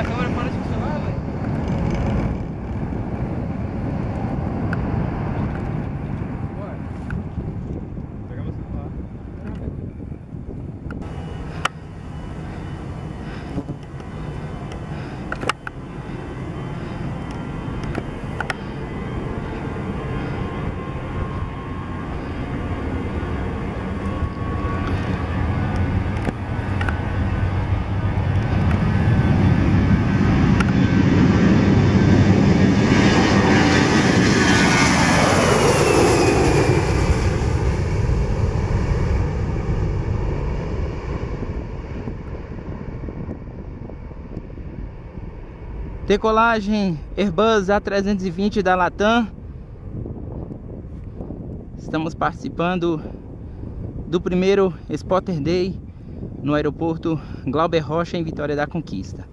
espalda, cabrón. Decolagem Airbus A320 da Latam. Estamos participando do primeiro Spotter Day no aeroporto Glauber Rocha em Vitória da Conquista.